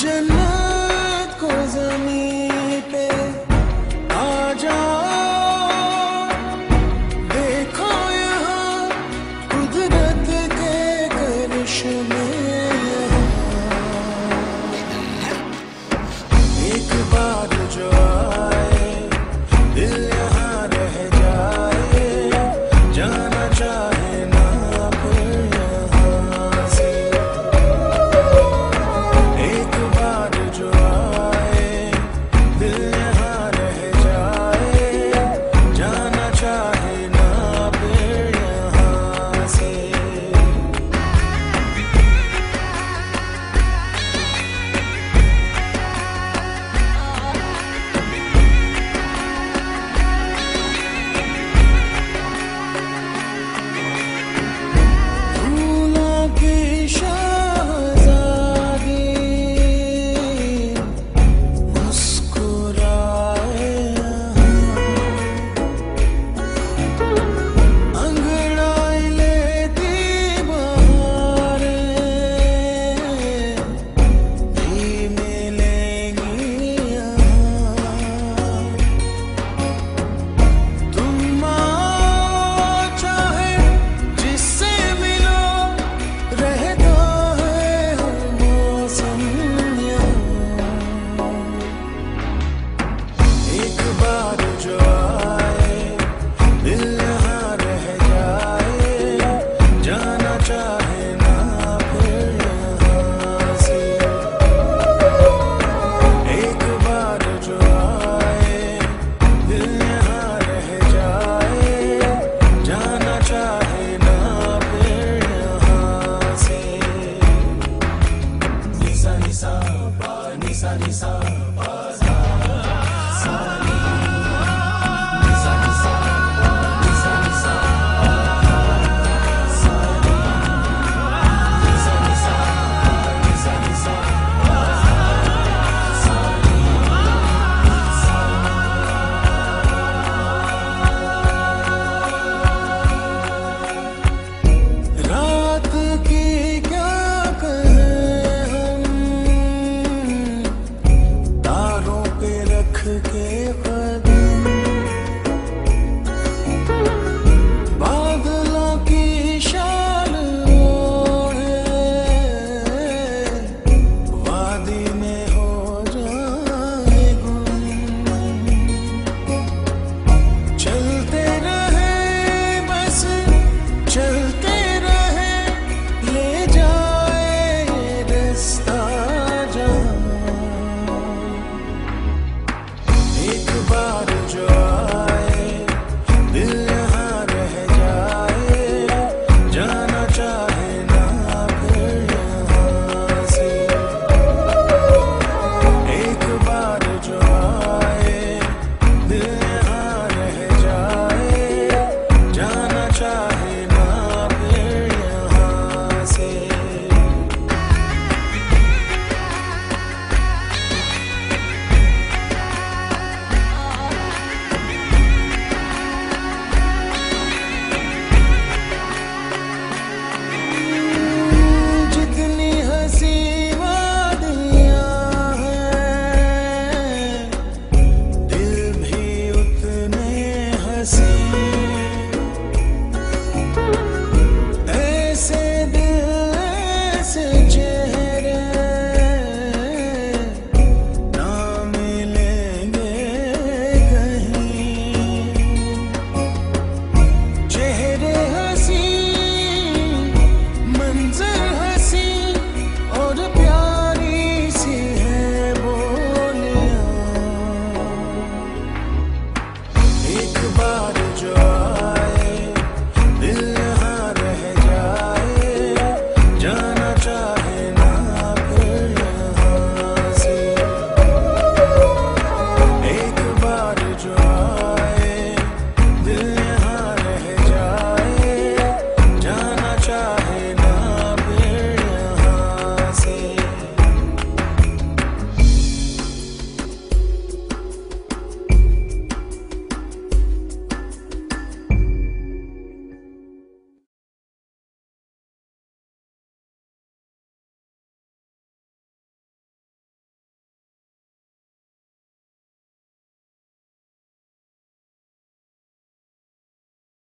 जन्नत को जमीन Nisa, Nisa.